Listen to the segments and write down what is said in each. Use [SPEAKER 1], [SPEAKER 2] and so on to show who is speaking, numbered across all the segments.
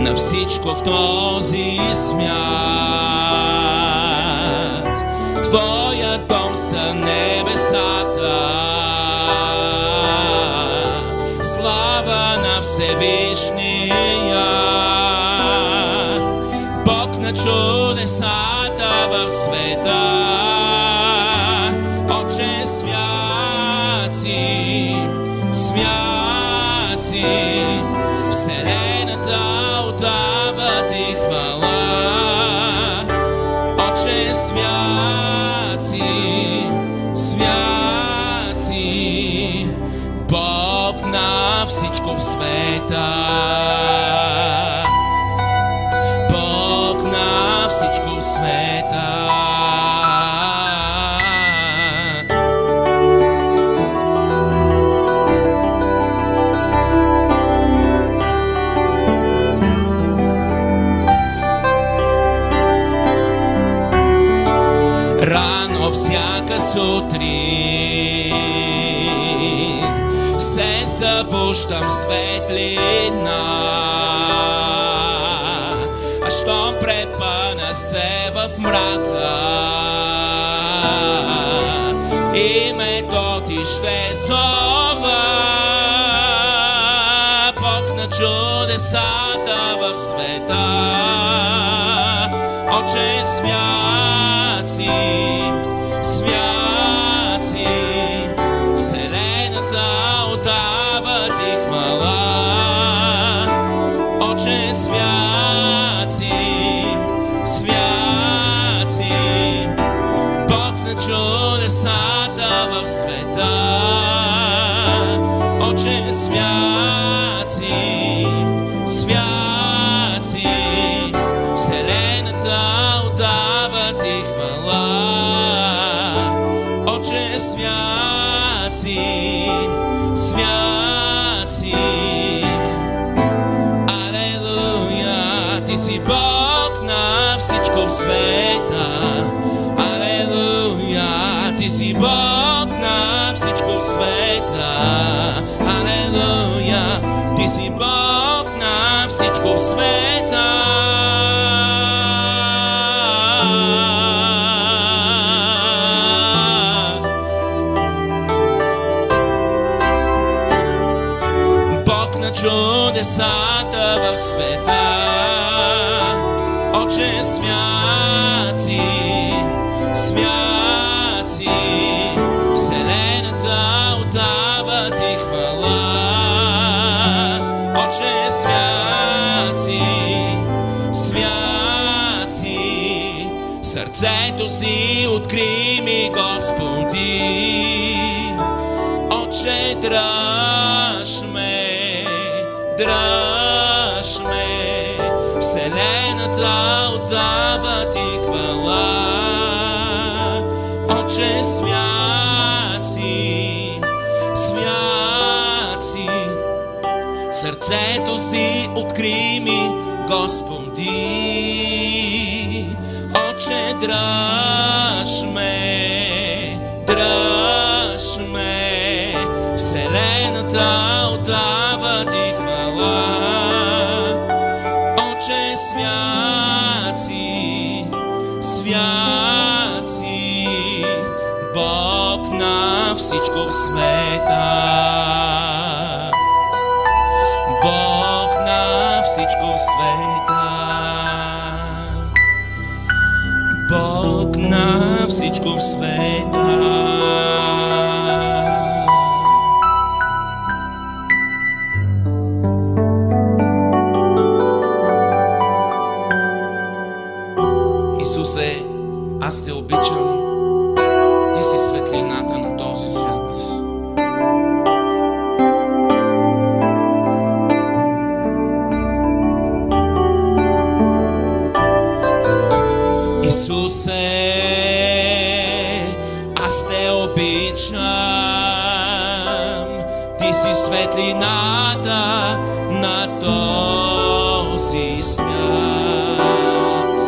[SPEAKER 1] на всичко в този смят. Твоя дом са небесата. Слава на Всевишния. Бог на чудесата в света. Бог на всичко в света. Събуждам в светлина. А щом препъна се в мрака, името ти ще зова. Бог на чудесата в света. Отче свят си, в света. Отче чудесата в света. Отче свят си, Вселената отдава ти хвала. Отче свят си, сърцето си откри ми, Господи. Отче, дръж ме, дръж ме, Вселената отдава ти хвала. Отче, свят си, свят си, сърцето си откри ми, Господи. Отче, дръж ме, дръж ме, Вселената отдава Oczy świaci, świaci Bog na wszystko sweta Bog na wszystko sweta Bog na wszystko sweta свят.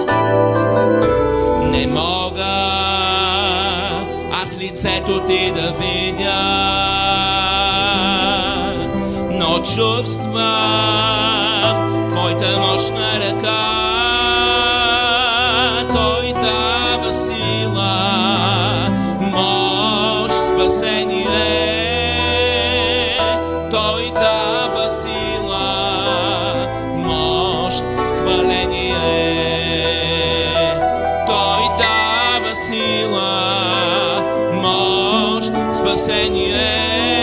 [SPEAKER 1] Не мога аз лицето ти да видя, но чувствам твоята мощна ръка. Señor.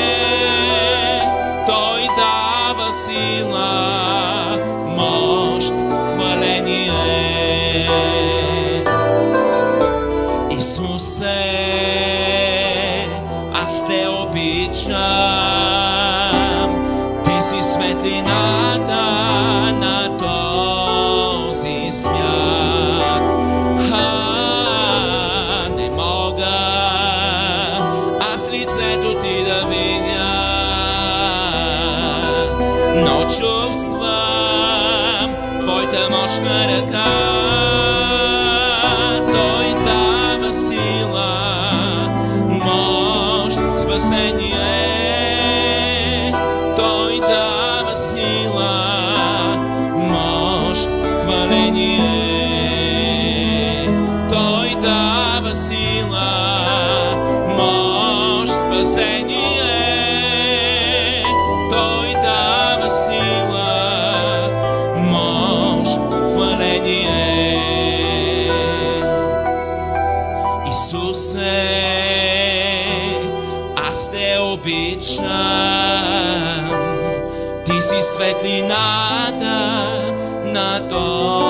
[SPEAKER 1] mostra a cara. raste običan. Ti si svetli nada na dozi